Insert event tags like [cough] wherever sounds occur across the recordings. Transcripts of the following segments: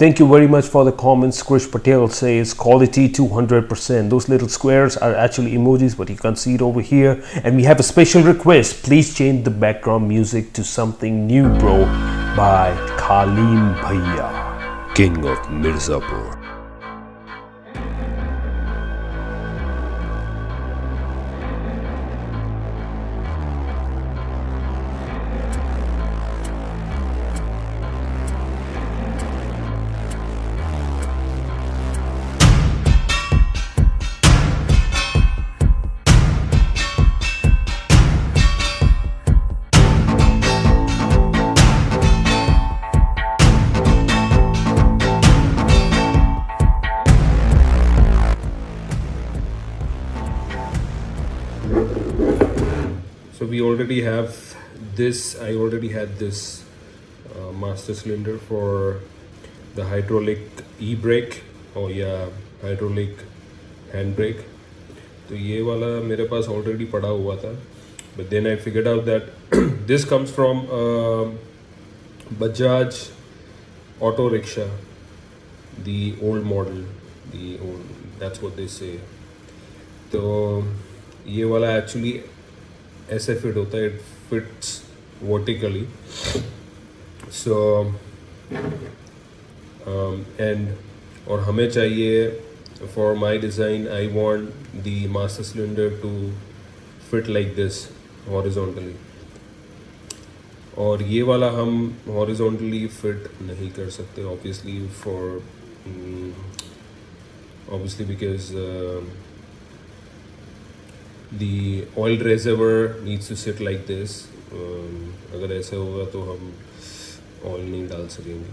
Thank you very much for the comments. Krish Patel says quality 200%. Those little squares are actually emojis, but you can't see it over here. And we have a special request. Please change the background music to something new, bro, by Kaleen Bhaiya, King of Mirzapur. We already have this i already had this uh, master cylinder for the hydraulic e-brake or yeah hydraulic handbrake तो ये वाला मेरे पास already पड़ा हुआ था but then I figured out that this comes from Bajaj auto rickshaw the old model the old that's what they say तो ये वाला एक्चुअली ऐसे फिट होता है it fits vertically so and और हमें चाहिए for my design I want the master cylinder to fit like this horizontally और ये वाला हम हॉरिजॉन्टली फिट नहीं कर सकते obviously for obviously because the oil reservoir needs to sit like this um, अगर ऐसे होगा तो हम ऑयल नहीं डाल सकेंगे.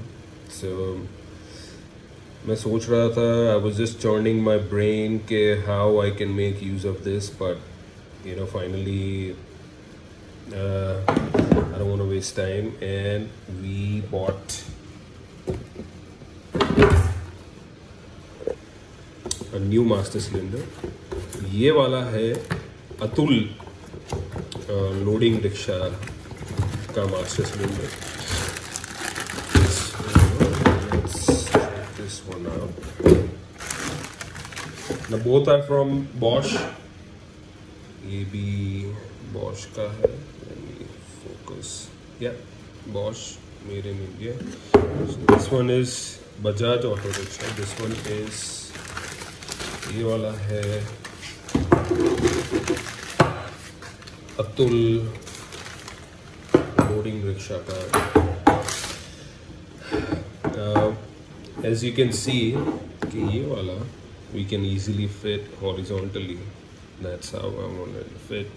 सो so, मैं सोच रहा था I was just churning my brain के how I can make use of this but you know finally waste time and we bought new master cylinder ये वाला है अतुल लोडिंग रिक्शा का master cylinder both are from Bosch ये भी Bosch का है. Focus या बॉश मेरे में गया this one is Bajaj auto rickshaw this one is ये वाला है अतुल लोडिंग रिक्शा का एज यू कैन सी कि ये वाला we can easily fit horizontally that's how I want it to fit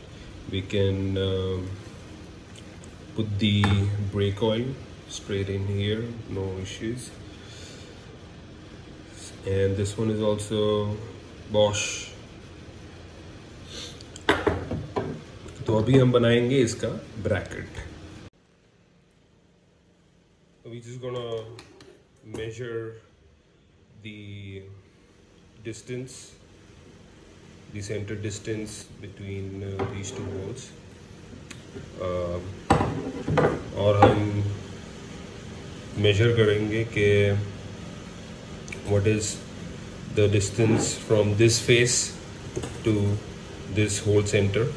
we can um, put the brake oil straight in here no issues and this one is also Bosch तो अभी हम बनाएँगे इसका bracket we just gonna measure the distance the center distance between uh, these two holes uh, और हम measure करेंगे कि what is the distance from this face to this hole center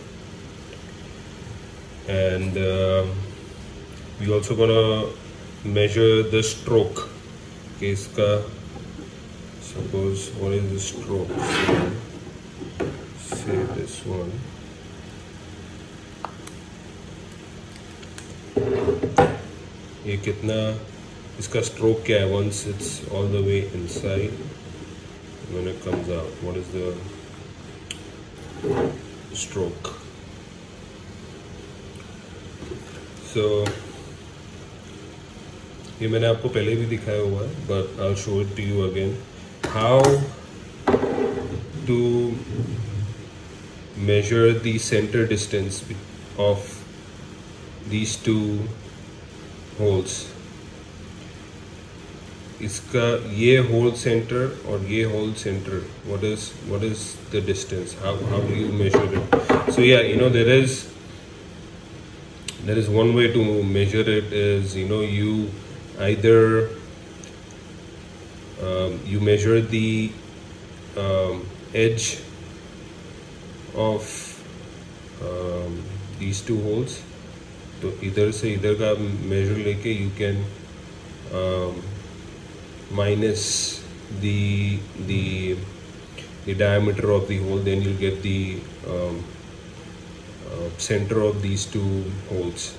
and uh, we also gonna measure the stroke okay iska suppose what is the stroke so, say this one ये कितना इसका stroke क्या है once it's all the way inside when it comes out what is the stroke So so, ये मैंने आपको पहले भी दिखाया हुआ है but I show it to you again how to measure the centre distance of these two holes इसका ये होल सेंटर और ये hole centre what is what is the distance how how do you measure it so या you know there is there is one way to measure it is you know you either um, you measure the um, edge of um, these two holes तो इधर से इधर का measure लेके you can um, minus the the the diameter of the hole then you'll get the um, uh, center of these two holes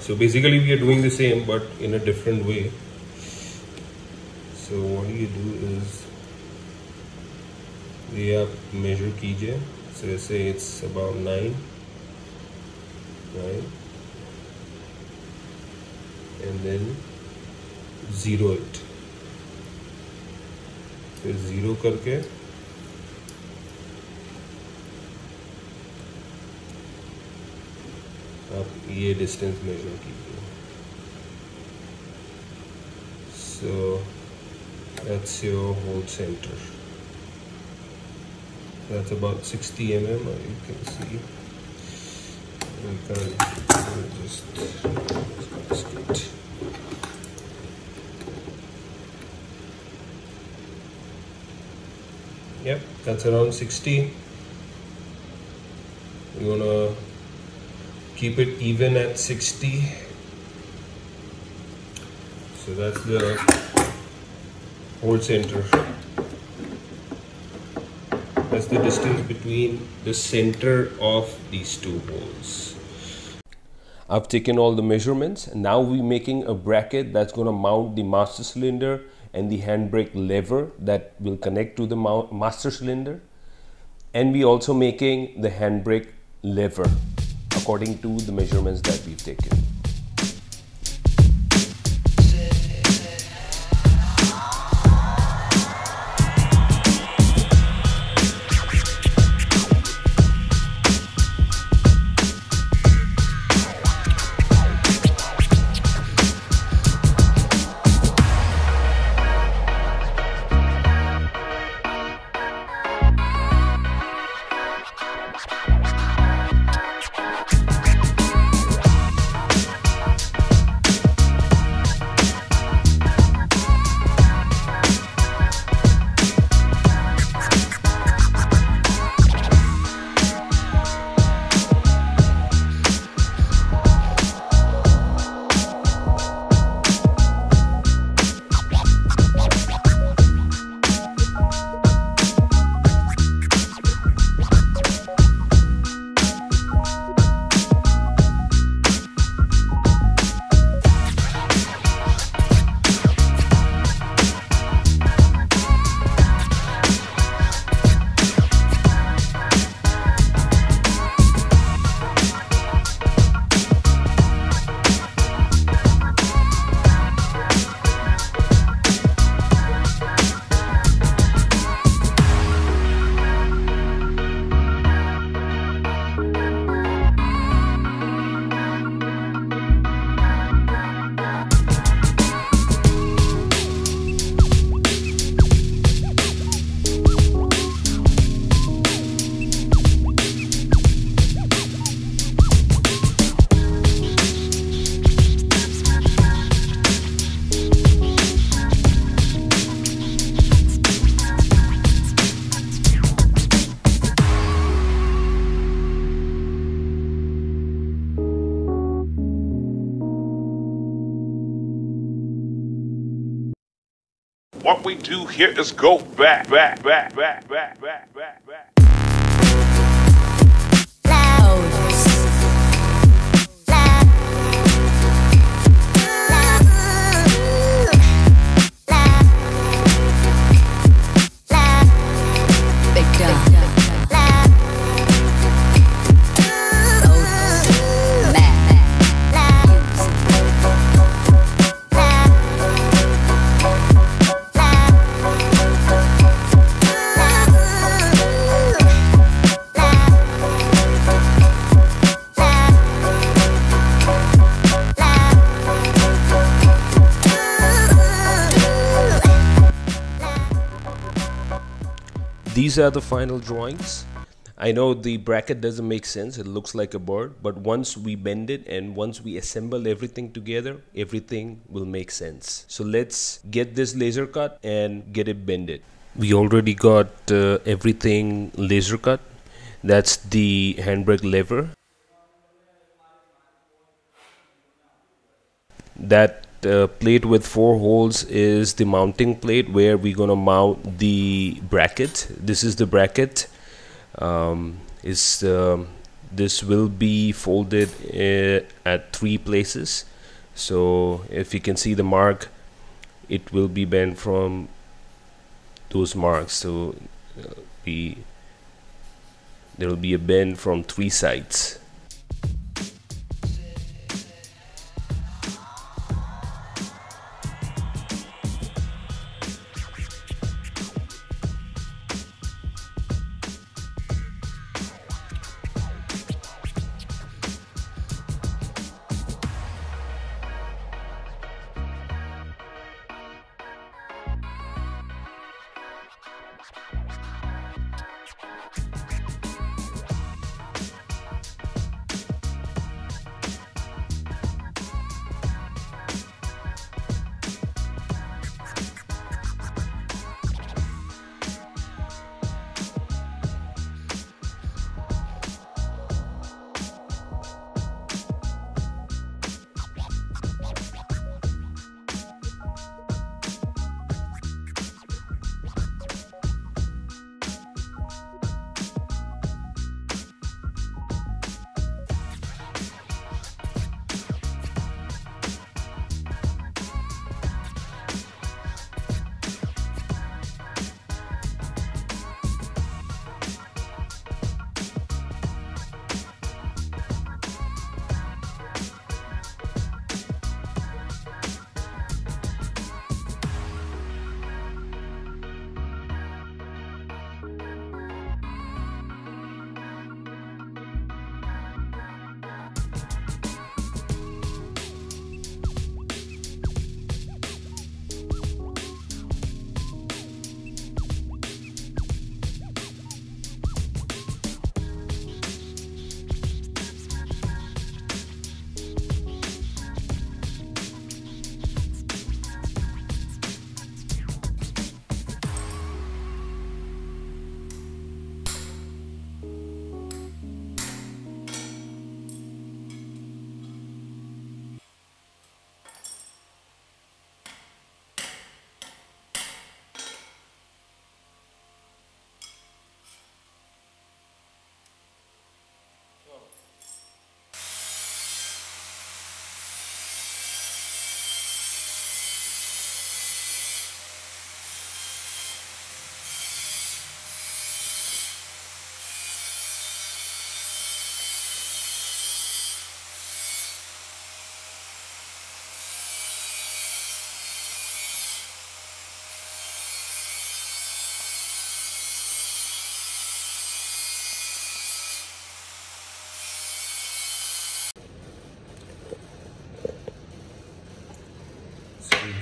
so basically we are doing the same but in a different way so what you do is we have measure कीजिए so let's say it's about 9 right and then zero it फिर zero करके आप ये distance measure कीजिए सो that's your whole center that's about 60 mm you can see we can just yep that's around 60 you want to keep it even at 60 so that's the hole center. That's the distance between the center of these two holes. I've taken all the measurements and now we're making a bracket that's going to mount the master cylinder and the handbrake lever that will connect to the master cylinder. And we also making the handbrake lever according to the measurements that we've taken. Do here is go back, back, back, back, back, back, back, back. These are the final drawings I know the bracket doesn't make sense. It looks like a bird, but once we bend it and once we assemble everything together, everything will make sense. So let's get this laser cut and get it bended. We already got uh, everything laser cut. That's the handbrake lever. That uh, plate with four holes is the mounting plate where we're gonna mount the bracket. This is the bracket. Um, is um, this will be folded uh, at three places. So if you can see the mark it will be bent from those marks. So uh, be there will be a bend from three sides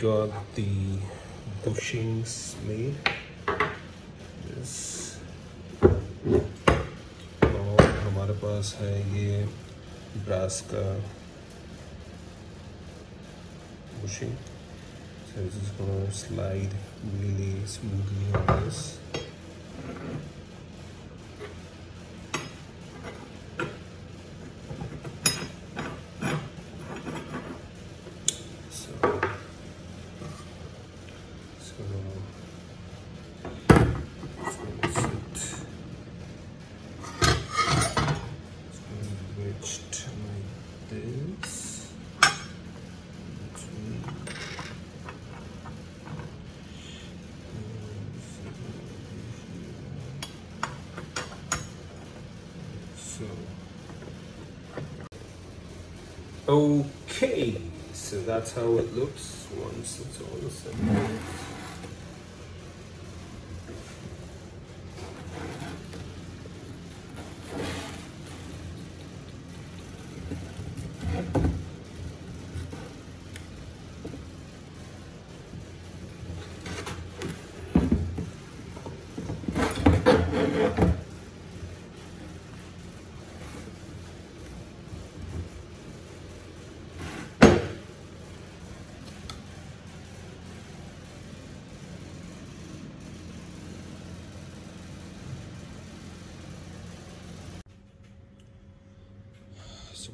got the bushings made this और हमारे पास है ये brass का bushing so this is gonna slide really smoothly on this okay so that's how it looks once it's all assembled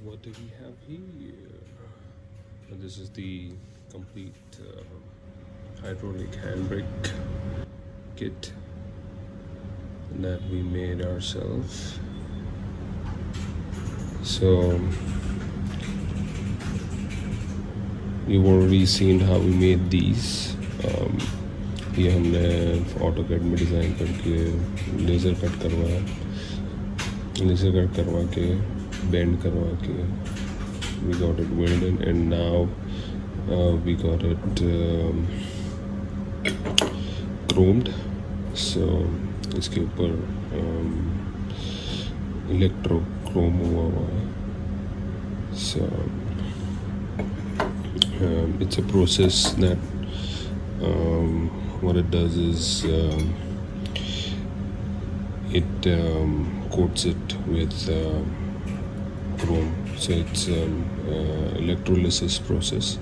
what do we have here? Uh, This is the complete uh, hydraulic handbrake kit that we made ourselves. So you've already seen how we made these. Um, ये हमने AutoCAD में design करके laser cut करवाया laser cut करवा के bend करवा के we got it welded and now uh, we got it um, chromed so इसके ऊपर इलेक्ट्रो क्रोम हुआ हुआ है um, it's a process that um, what it does is um, it um, coats it with uh, chrome. So it's um, uh, electrolysis process.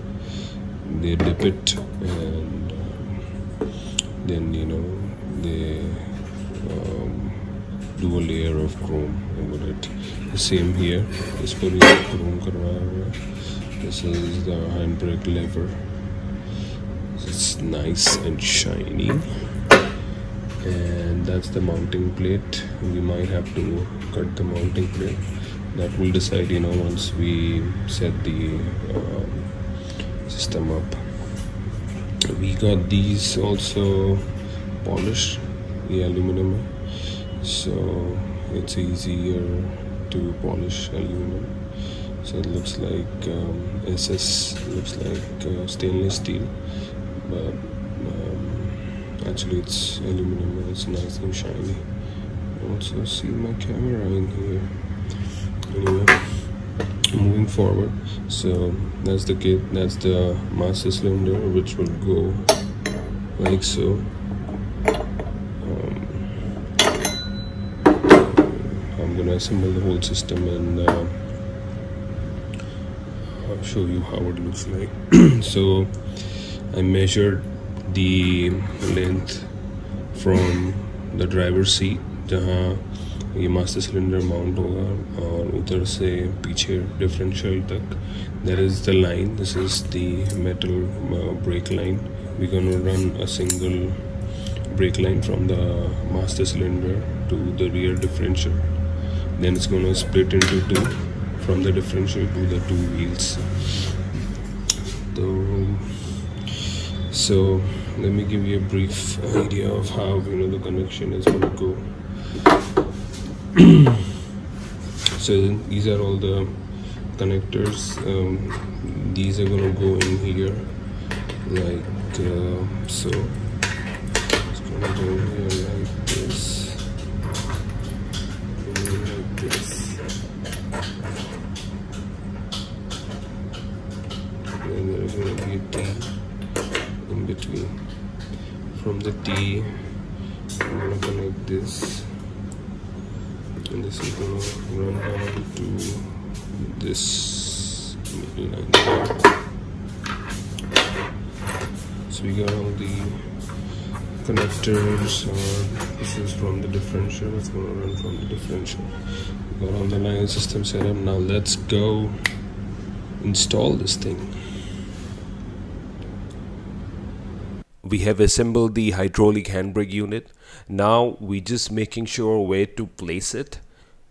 They dip it and um, then you know they um, do a layer of chrome over it. The same here. This chrome This is the handbrake lever. It's nice and shiny and that's the mounting plate we might have to cut the mounting plate that will decide you know once we set the um, system up. We got these also polished the aluminum. So it's easier to polish aluminum. So it looks like um, SS looks like uh, stainless steel. But um, actually it's aluminum it's nice and shiny. Also see my camera in here anyway moving forward. So that's the kit that's the master cylinder which will go like so. Um, I'm gonna assemble the whole system and uh, I'll show you how it looks like. [clears throat] So I measured the length from the driver's seat ये master cylinder mount होगा और उधर से पीछे differential तक। There is the line this is the metal brake line we can run a single brake line from the master cylinder to the rear differential then is gonna split into two from the differential to the two wheels तो so let me give you a brief idea of how you know the connection is go [clears throat] so these are all the connectors. Um, these are to go in here like uh, so it's to go here like this like this and there is going to be a T in between. From the T I'm to connect this and this is to run down to this middle line. So we got all the connectors or this is from the differential it's going to run from the differential we got all the line system set up now let's go install this thing we have assembled the hydraulic handbrake unit. Now we just making sure where to place it.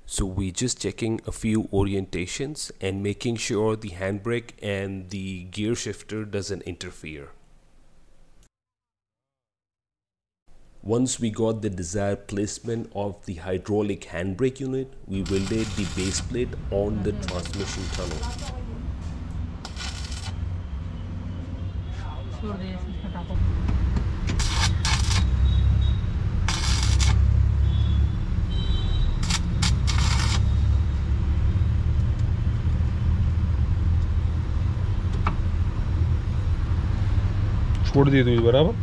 So we just checking a few orientations and making sure the handbrake and the gear shifter doesn't interfere. Once we got the desired placement of the hydraulic handbrake unit we welded the base plate on the transmission tunnel छोड़ दे इसमें फटाफट छोड़ दिए तो बराबर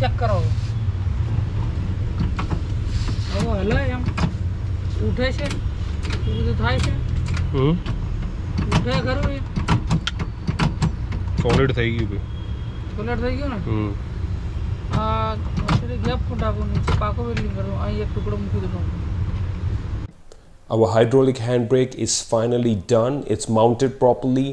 check કરો હવે હલાય એમ ઉઠે છે એવું બધું થાય છે હમ બે ખરું એ સોલિડ થઈ ગયું ભાઈ સોલેટ થઈ ગયો ને હમ આ અત્યારે ગેપ ફૂટાવું નીચે પાકો વેલ્ડિંગ કરવું અહીં એક ટુકડો મૂકી દઉં Our hydraulic handbrake is finally done. It's mounted properly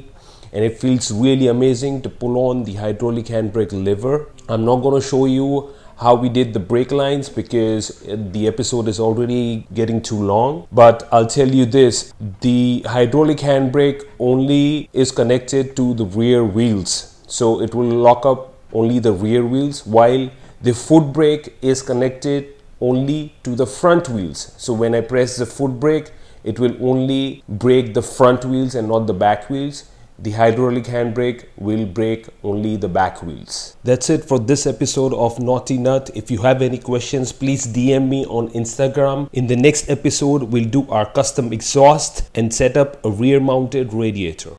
and it feels really amazing to pull on the hydraulic handbrake lever. I'm not going to show you how we did the brake lines because uh, the episode is already getting too long. But I'll tell you this the hydraulic handbrake only is connected to the rear wheels. So it will lock up only the rear wheels while the foot brake is connected only to the front wheels. So when I press the foot brake, it will only brake the front wheels and not the back wheels. The hydraulic handbrake will brake only the back wheels. That's it for this episode of Naughty Nut. If you have any questions, please DM me on Instagram. In the next episode, we'll do our custom exhaust and set up a rear mounted radiator.